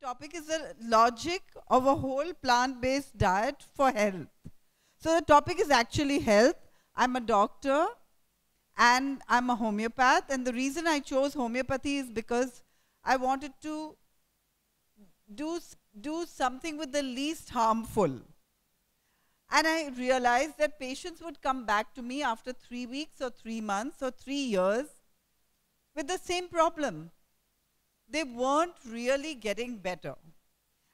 topic is the logic of a whole plant-based diet for health. So the topic is actually health. I'm a doctor and I'm a homeopath. And the reason I chose homeopathy is because I wanted to do, do something with the least harmful. And I realized that patients would come back to me after three weeks or three months or three years with the same problem. They weren't really getting better.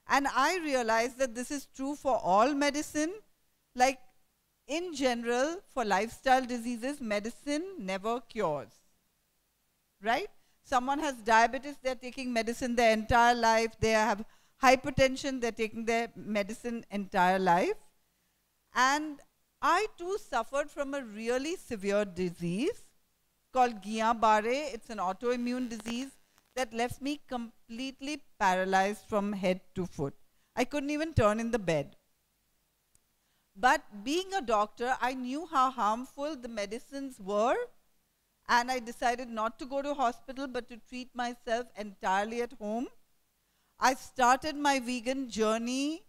And I realized that this is true for all medicine. Like in general, for lifestyle diseases, medicine never cures. Right? Someone has diabetes, they're taking medicine their entire life. They have hypertension, they're taking their medicine entire life. And I too suffered from a really severe disease called Guillain-Barré. It's an autoimmune disease that left me completely paralyzed from head to foot. I couldn't even turn in the bed. But being a doctor, I knew how harmful the medicines were, and I decided not to go to hospital but to treat myself entirely at home. I started my vegan journey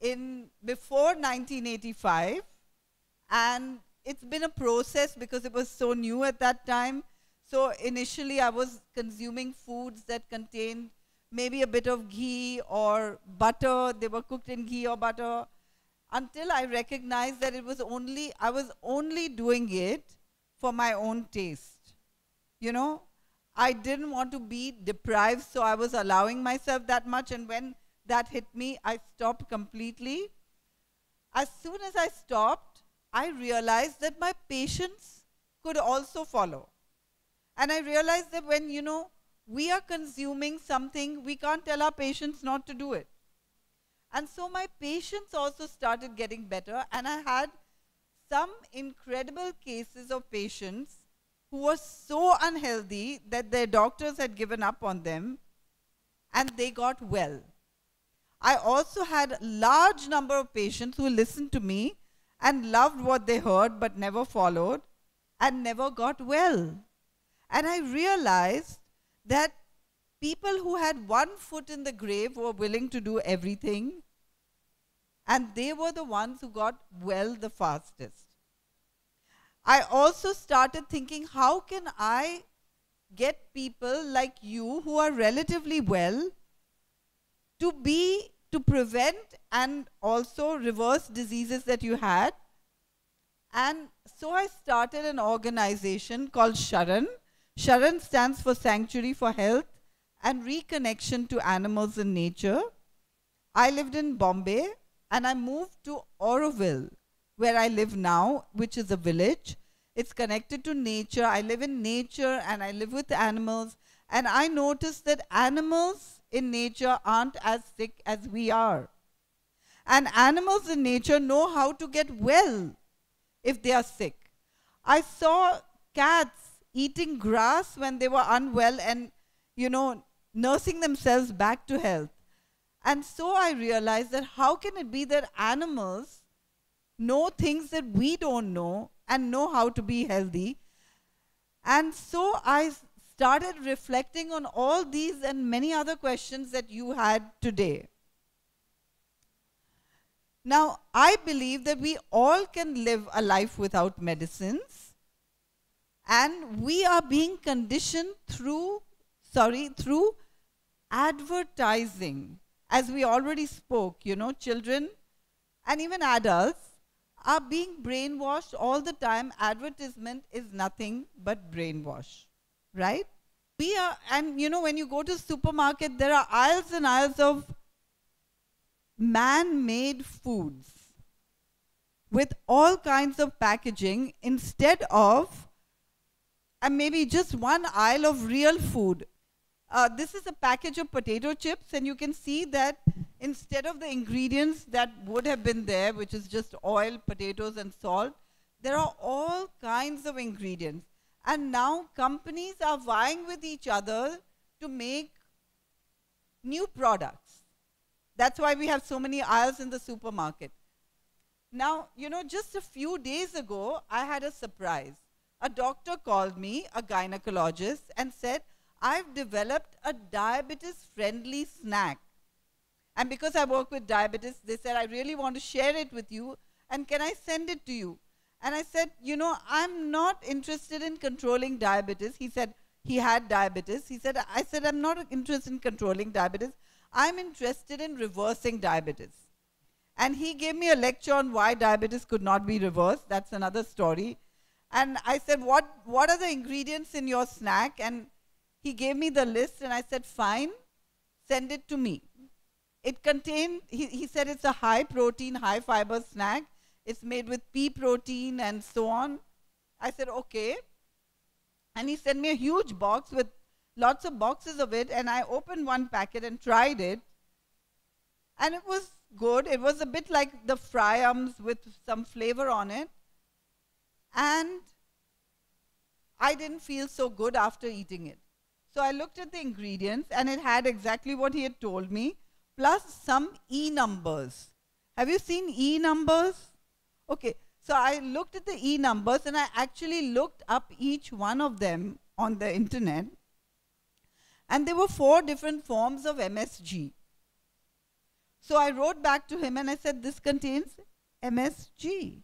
in before 1985 and it's been a process because it was so new at that time so initially i was consuming foods that contained maybe a bit of ghee or butter they were cooked in ghee or butter until i recognized that it was only i was only doing it for my own taste you know i didn't want to be deprived so i was allowing myself that much and when that hit me, I stopped completely. As soon as I stopped, I realized that my patients could also follow. And I realized that when, you know, we are consuming something, we can't tell our patients not to do it. And so my patients also started getting better, and I had some incredible cases of patients who were so unhealthy that their doctors had given up on them, and they got well. I also had a large number of patients who listened to me and loved what they heard but never followed and never got well. And I realized that people who had one foot in the grave were willing to do everything, and they were the ones who got well the fastest. I also started thinking, how can I get people like you who are relatively well to be to prevent and also reverse diseases that you had. And so I started an organization called Sharan. Sharan stands for Sanctuary for Health and Reconnection to Animals and Nature. I lived in Bombay and I moved to Auroville, where I live now, which is a village. It's connected to nature. I live in nature and I live with animals. And I noticed that animals in nature aren't as sick as we are. And animals in nature know how to get well if they are sick. I saw cats eating grass when they were unwell and, you know, nursing themselves back to health. And so I realized that how can it be that animals know things that we don't know and know how to be healthy? And so I started reflecting on all these and many other questions that you had today. Now, I believe that we all can live a life without medicines, and we are being conditioned through, sorry, through advertising. As we already spoke, you know, children and even adults are being brainwashed all the time. Advertisement is nothing but brainwash right? We are, and you know, when you go to supermarket, there are aisles and aisles of man-made foods with all kinds of packaging instead of, and maybe just one aisle of real food. Uh, this is a package of potato chips, and you can see that instead of the ingredients that would have been there, which is just oil, potatoes, and salt, there are all kinds of ingredients. And now companies are vying with each other to make new products. That's why we have so many aisles in the supermarket. Now, you know, just a few days ago, I had a surprise. A doctor called me, a gynecologist, and said, I've developed a diabetes friendly snack And because I work with diabetes, they said, I really want to share it with you. And can I send it to you? And I said, You know, I'm not interested in controlling diabetes. He said, He had diabetes. He said, I said, I'm not interested in controlling diabetes. I'm interested in reversing diabetes. And he gave me a lecture on why diabetes could not be reversed. That's another story. And I said, what, what are the ingredients in your snack? And he gave me the list, and I said, Fine, send it to me. It contained, he, he said it's a high protein, high fiber snack. It's made with pea protein and so on. I said, okay. And he sent me a huge box with lots of boxes of it, and I opened one packet and tried it. And it was good. It was a bit like the Fryums with some flavor on it. And I didn't feel so good after eating it. So I looked at the ingredients, and it had exactly what he had told me, plus some E numbers. Have you seen E numbers? Okay, so I looked at the E numbers and I actually looked up each one of them on the internet. And there were four different forms of MSG. So I wrote back to him and I said, This contains MSG.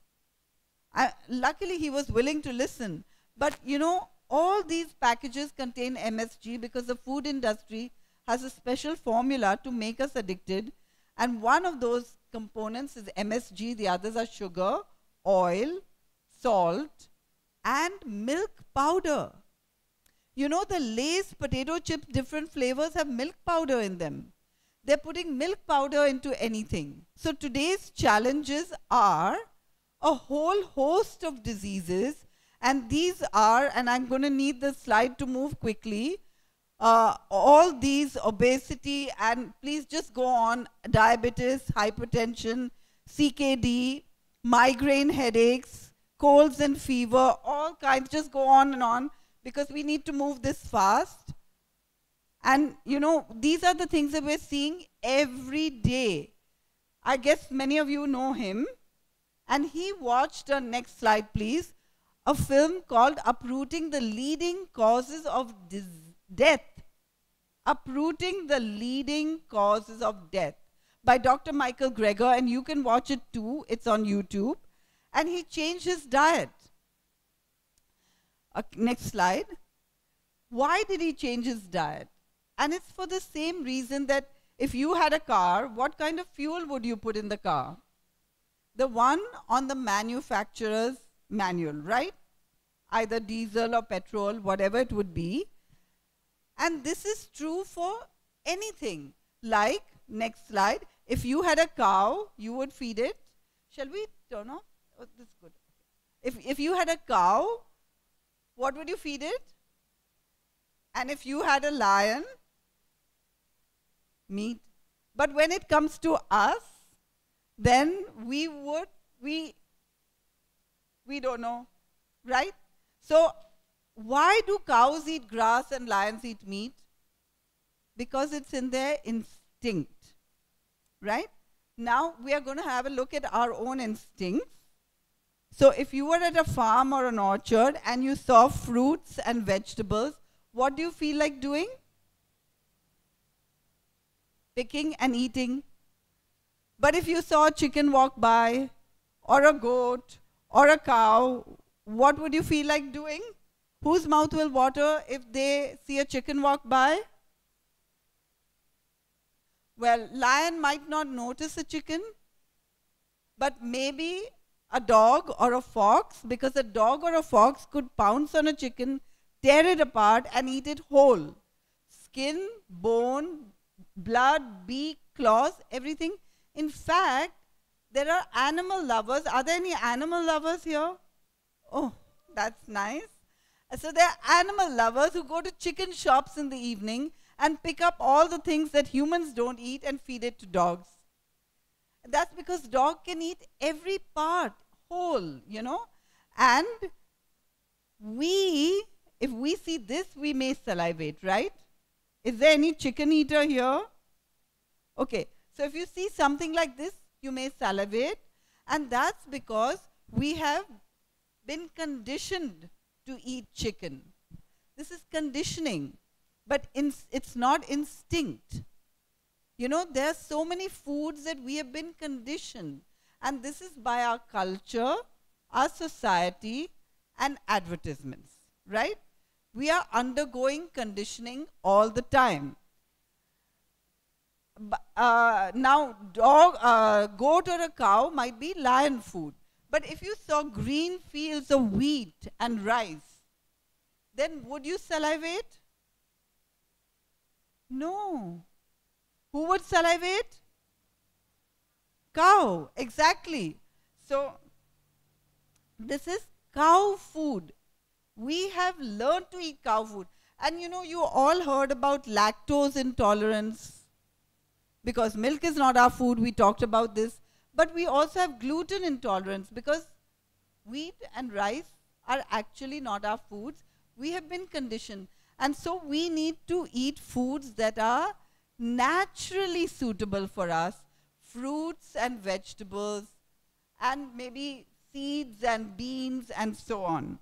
Luckily, he was willing to listen. But you know, all these packages contain MSG because the food industry has a special formula to make us addicted. And one of those components is MSG, the others are sugar, oil, salt, and milk powder. You know, the Lay's potato chips, different flavors have milk powder in them. They're putting milk powder into anything. So today's challenges are a whole host of diseases, and these are, and I'm going to need the slide to move quickly, uh, all these obesity and please just go on diabetes, hypertension, CKD, migraine headaches, colds and fever, all kinds, just go on and on because we need to move this fast. And you know, these are the things that we're seeing every day. I guess many of you know him. And he watched, uh, next slide please, a film called Uprooting the Leading Causes of death, uprooting the leading causes of death by Dr. Michael Greger, and you can watch it too. It's on YouTube. And he changed his diet. Uh, next slide. Why did he change his diet? And it's for the same reason that if you had a car, what kind of fuel would you put in the car? The one on the manufacturer's manual, right? Either diesel or petrol, whatever it would be. And this is true for anything. Like, next slide, if you had a cow, you would feed it. Shall we turn off? Oh, this is good. If, if you had a cow, what would you feed it? And if you had a lion, meat. But when it comes to us, then we would, we, we don't know, right? So why do cows eat grass and lions eat meat? Because it's in their instinct, right? Now we are going to have a look at our own instincts. So if you were at a farm or an orchard and you saw fruits and vegetables, what do you feel like doing? Picking and eating. But if you saw a chicken walk by, or a goat, or a cow, what would you feel like doing? Whose mouth will water if they see a chicken walk by? Well, lion might not notice a chicken, but maybe a dog or a fox, because a dog or a fox could pounce on a chicken, tear it apart, and eat it whole. Skin, bone, blood, beak, claws, everything. In fact, there are animal lovers. Are there any animal lovers here? Oh, that's nice. So there are animal lovers who go to chicken shops in the evening and pick up all the things that humans don't eat and feed it to dogs. That's because dog can eat every part whole, you know. And we, if we see this, we may salivate, right? Is there any chicken eater here? Okay, so if you see something like this, you may salivate. And that's because we have been conditioned to eat chicken. This is conditioning, but it's not instinct. You know, there are so many foods that we have been conditioned. And this is by our culture, our society, and advertisements, right? We are undergoing conditioning all the time. Uh, now, dog, uh, goat or a cow might be lion food. But if you saw green fields of wheat and rice, then would you salivate? No. Who would salivate? Cow, exactly. So, this is cow food. We have learned to eat cow food. And you know, you all heard about lactose intolerance because milk is not our food. We talked about this. But we also have gluten intolerance because wheat and rice are actually not our foods. We have been conditioned. And so we need to eat foods that are naturally suitable for us fruits and vegetables, and maybe seeds and beans and so on.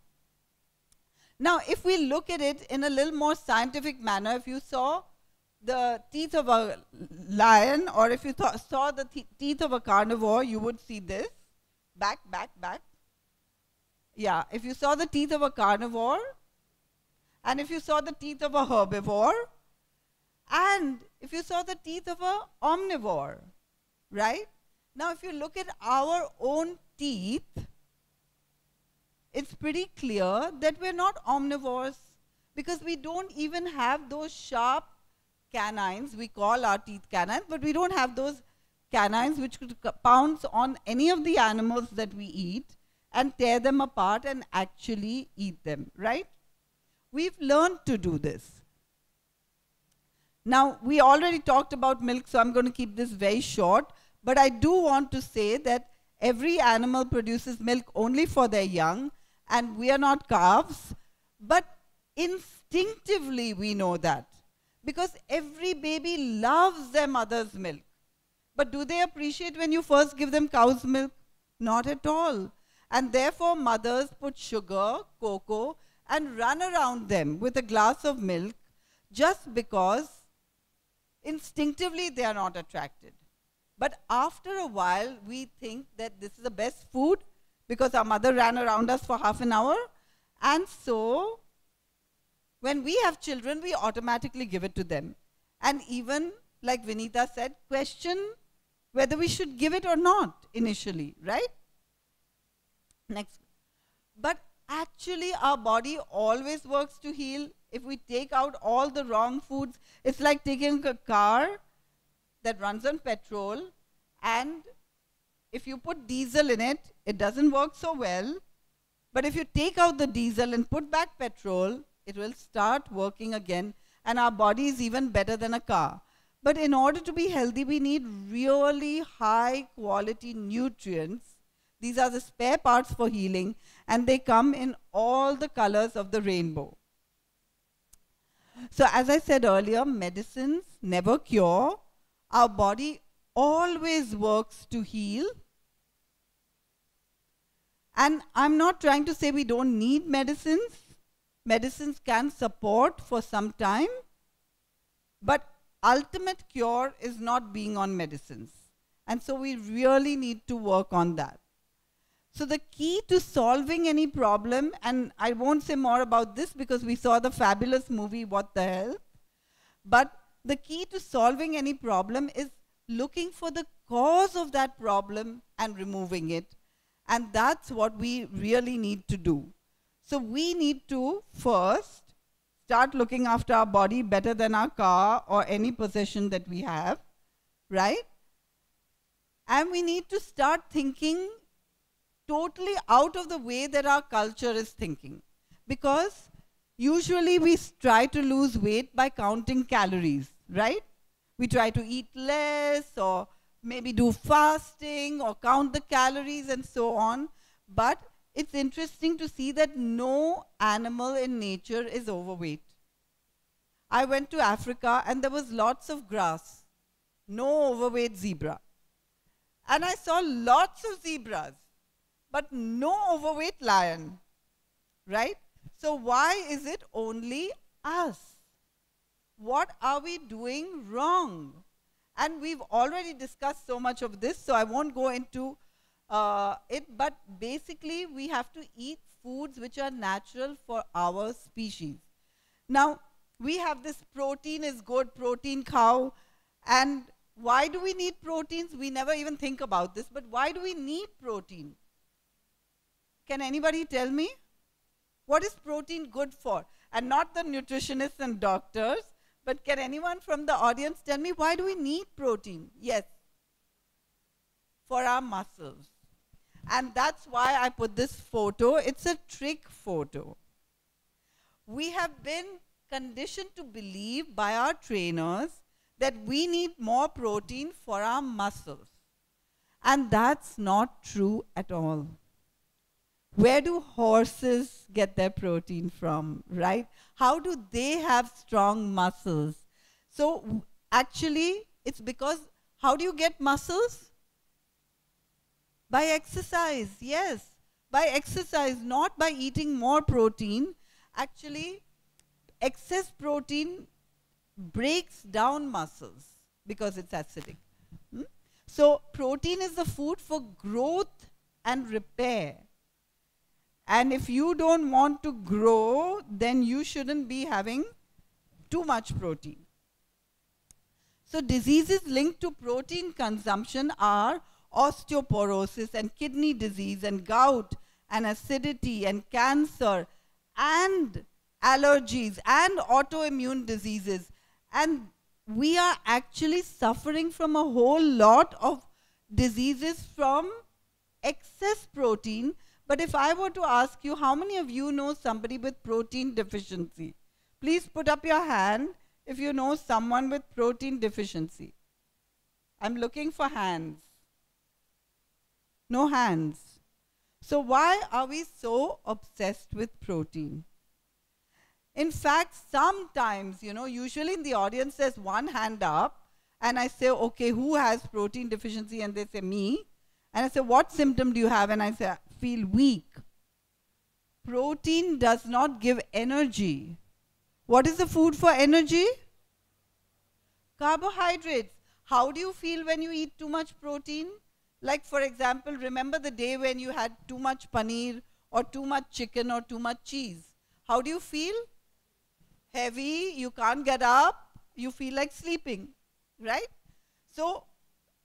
Now, if we look at it in a little more scientific manner, if you saw the teeth of a lion, or if you saw the teeth of a carnivore, you would see this. Back, back, back. Yeah, if you saw the teeth of a carnivore, and if you saw the teeth of a herbivore, and if you saw the teeth of a omnivore, right? Now, if you look at our own teeth, it's pretty clear that we're not omnivores because we don't even have those sharp canines. We call our teeth canines, but we don't have those canines which could pounce on any of the animals that we eat and tear them apart and actually eat them, right? We've learned to do this. Now, we already talked about milk, so I'm going to keep this very short. But I do want to say that every animal produces milk only for their young, and we are not calves. But instinctively, we know that. Because every baby loves their mother's milk. But do they appreciate when you first give them cow's milk? Not at all. And therefore, mothers put sugar, cocoa, and run around them with a glass of milk just because instinctively they are not attracted. But after a while, we think that this is the best food because our mother ran around us for half an hour. And so, when we have children, we automatically give it to them. And even, like Vinita said, question whether we should give it or not initially, right? Next. But actually, our body always works to heal if we take out all the wrong foods, it's like taking a car that runs on petrol and if you put diesel in it, it doesn't work so well. But if you take out the diesel and put back petrol, it will start working again and our body is even better than a car. But in order to be healthy, we need really high quality nutrients. These are the spare parts for healing, and they come in all the colors of the rainbow. So, as I said earlier, medicines never cure. Our body always works to heal. And I'm not trying to say we don't need medicines. Medicines can support for some time. But ultimate cure is not being on medicines. And so we really need to work on that. So the key to solving any problem, and I won't say more about this because we saw the fabulous movie What the Hell, but the key to solving any problem is looking for the cause of that problem and removing it. And that's what we really need to do. So we need to first start looking after our body better than our car or any possession that we have, right? And we need to start thinking totally out of the way that our culture is thinking. Because usually we try to lose weight by counting calories, right? We try to eat less or maybe do fasting or count the calories and so on. But it's interesting to see that no animal in nature is overweight. I went to Africa and there was lots of grass, no overweight zebra. And I saw lots of zebras but no overweight lion. Right? So, why is it only us? What are we doing wrong? And we've already discussed so much of this, so I won't go into uh, it. But basically, we have to eat foods which are natural for our species. Now, we have this protein is good, protein cow. And why do we need proteins? We never even think about this, but why do we need protein? Can anybody tell me? What is protein good for? And not the nutritionists and doctors, but can anyone from the audience tell me why do we need protein? Yes. For our muscles. And that's why I put this photo. It's a trick photo. We have been conditioned to believe by our trainers that we need more protein for our muscles. And that's not true at all. Where do horses get their protein from, right? How do they have strong muscles? So actually, it's because how do you get muscles? By exercise, yes. By exercise, not by eating more protein. Actually, excess protein breaks down muscles because it's acidic. Hmm? So, protein is the food for growth and repair. And if you don't want to grow, then you shouldn't be having too much protein. So diseases linked to protein consumption are osteoporosis and kidney disease and gout and acidity and cancer and allergies and autoimmune diseases. And we are actually suffering from a whole lot of diseases from excess protein but if I were to ask you, how many of you know somebody with protein deficiency? Please put up your hand if you know someone with protein deficiency. I'm looking for hands. No hands. So why are we so obsessed with protein? In fact, sometimes, you know, usually in the audience there's one hand up and I say, okay, who has protein deficiency? And they say, me. And I say, what symptom do you have? And I say, feel weak. Protein does not give energy. What is the food for energy? Carbohydrates. How do you feel when you eat too much protein? Like, for example, remember the day when you had too much paneer or too much chicken or too much cheese. How do you feel? Heavy, you can't get up, you feel like sleeping, right? So,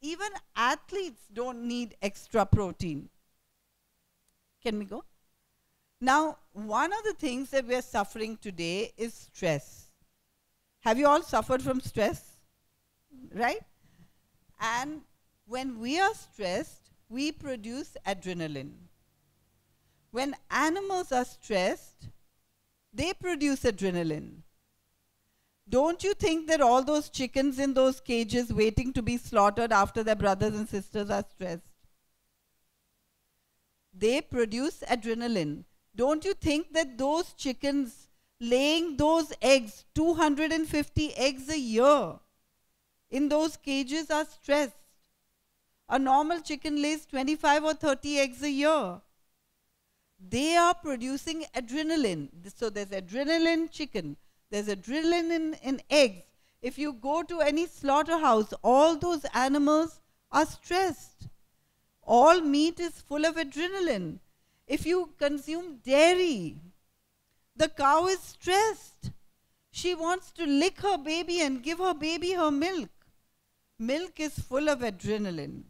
even athletes don't need extra protein. Can we go? Now, one of the things that we're suffering today is stress. Have you all suffered from stress? Right? And when we are stressed, we produce adrenaline. When animals are stressed, they produce adrenaline. Don't you think that all those chickens in those cages waiting to be slaughtered after their brothers and sisters are stressed? they produce adrenaline. Don't you think that those chickens laying those eggs, 250 eggs a year, in those cages are stressed? A normal chicken lays 25 or 30 eggs a year. They are producing adrenaline. So there's adrenaline chicken, there's adrenaline in, in eggs. If you go to any slaughterhouse, all those animals are stressed all meat is full of adrenaline. If you consume dairy, the cow is stressed. She wants to lick her baby and give her baby her milk. Milk is full of adrenaline.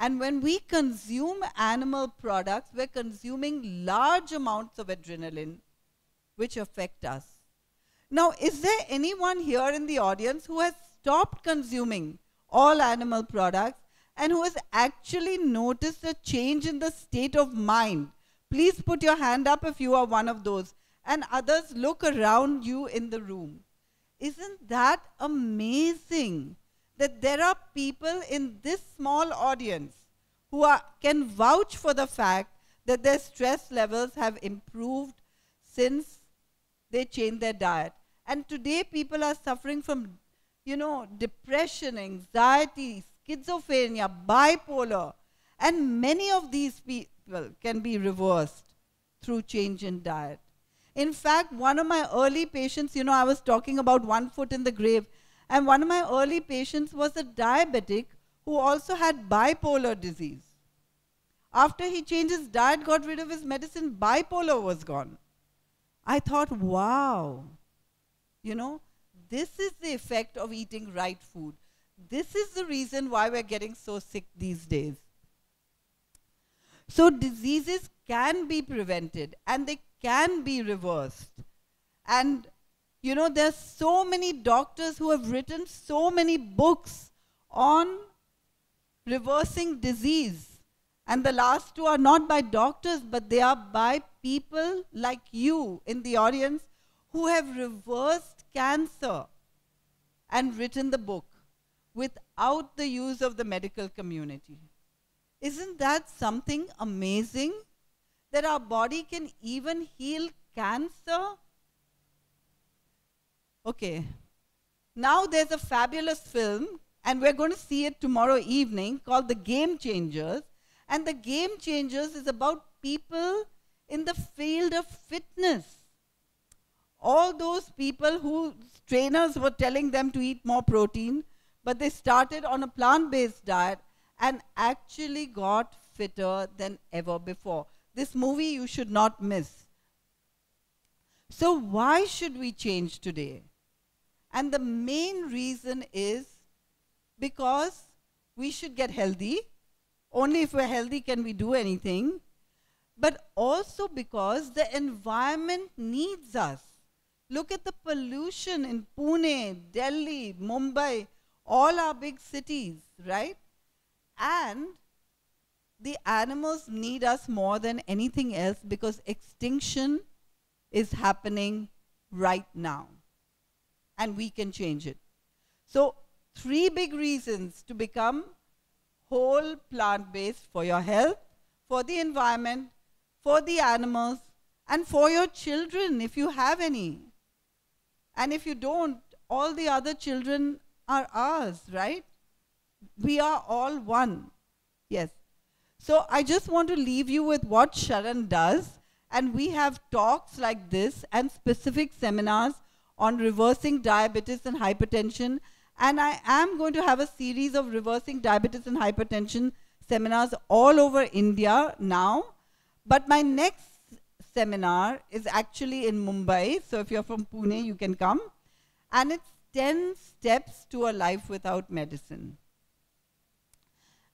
And when we consume animal products, we're consuming large amounts of adrenaline, which affect us. Now, is there anyone here in the audience who has stopped consuming all animal products and who has actually noticed a change in the state of mind. Please put your hand up if you are one of those. And others look around you in the room. Isn't that amazing that there are people in this small audience who are, can vouch for the fact that their stress levels have improved since they changed their diet. And today people are suffering from, you know, depression, anxiety, schizophrenia, bipolar, and many of these people can be reversed through change in diet. In fact, one of my early patients, you know, I was talking about one foot in the grave, And one of my early patients was a diabetic who also had bipolar disease. After he changed his diet, got rid of his medicine, bipolar was gone. I thought, wow, you know, this is the effect of eating right food. This is the reason why we're getting so sick these days. So diseases can be prevented and they can be reversed. And you know, there's so many doctors who have written so many books on reversing disease. And the last two are not by doctors, but they are by people like you in the audience who have reversed cancer and written the book without the use of the medical community. Isn't that something amazing? That our body can even heal cancer? Okay. Now there's a fabulous film, and we're going to see it tomorrow evening called The Game Changers. And The Game Changers is about people in the field of fitness. All those people whose trainers were telling them to eat more protein, but they started on a plant based diet and actually got fitter than ever before. This movie you should not miss. So, why should we change today? And the main reason is because we should get healthy. Only if we're healthy can we do anything. But also because the environment needs us. Look at the pollution in Pune, Delhi, Mumbai, all our big cities, right? And the animals need us more than anything else because extinction is happening right now and we can change it. So, three big reasons to become whole plant based for your health, for the environment, for the animals, and for your children if you have any. And if you don't, all the other children are ours, right? We are all one. Yes. So I just want to leave you with what Sharan does. And we have talks like this and specific seminars on reversing diabetes and hypertension. And I am going to have a series of reversing diabetes and hypertension seminars all over India now. But my next seminar is actually in Mumbai. So if you're from Pune, you can come. And it's 10 steps to a life without medicine.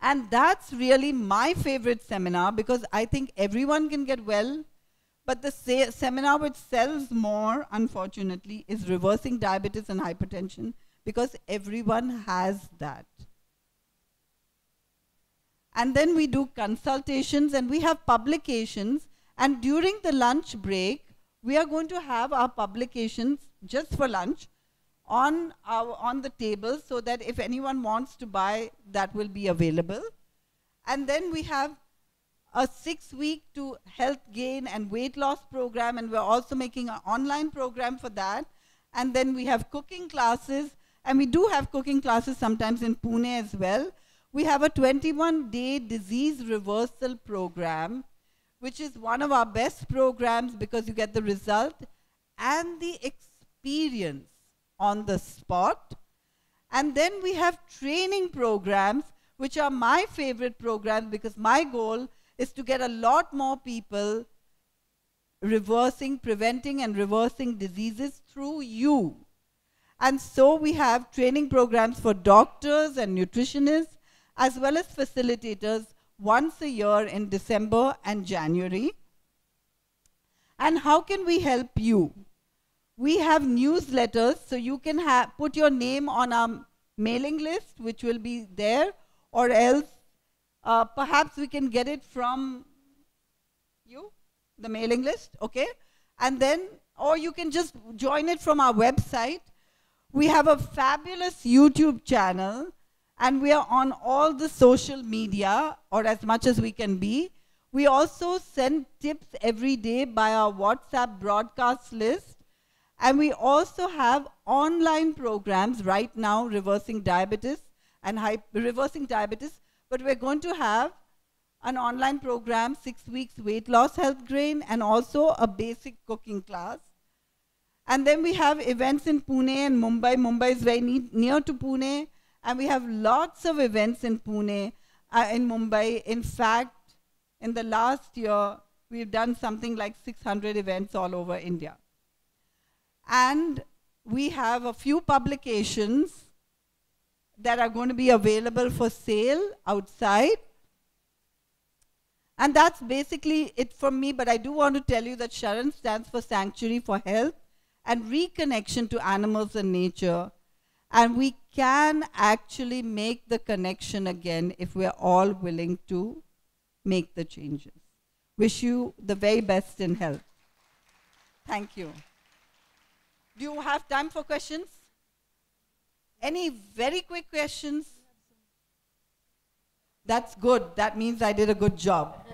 And that's really my favorite seminar because I think everyone can get well but the se seminar which sells more, unfortunately, is reversing diabetes and hypertension because everyone has that. And then we do consultations and we have publications. And during the lunch break, we are going to have our publications just for lunch on, our, on the table so that if anyone wants to buy, that will be available. And then we have a six week to health gain and weight loss program, and we're also making an online program for that. And then we have cooking classes, and we do have cooking classes sometimes in Pune as well. We have a 21 day disease reversal program, which is one of our best programs because you get the result and the experience on the spot. And then we have training programs, which are my favorite programs because my goal is to get a lot more people reversing, preventing, and reversing diseases through you. And so we have training programs for doctors and nutritionists, as well as facilitators once a year in December and January. And how can we help you? We have newsletters, so you can put your name on our mailing list, which will be there, or else uh, perhaps we can get it from you, the mailing list, okay? And then, or you can just join it from our website. We have a fabulous YouTube channel, and we are on all the social media, or as much as we can be. We also send tips every day by our WhatsApp broadcast list. And we also have online programs right now reversing diabetes and reversing diabetes but we're going to have an online program, six weeks weight loss health grain, and also a basic cooking class. And then we have events in Pune and Mumbai. Mumbai is very ne near to Pune. And we have lots of events in Pune, uh, in Mumbai. In fact, in the last year, we've done something like 600 events all over India. And we have a few publications that are going to be available for sale outside. And that's basically it from me, but I do want to tell you that Sharan stands for Sanctuary for Health and Reconnection to Animals and Nature. And we can actually make the connection again if we're all willing to make the changes. Wish you the very best in health. Thank you. Do you have time for questions? Any very quick questions? That's good. That means I did a good job.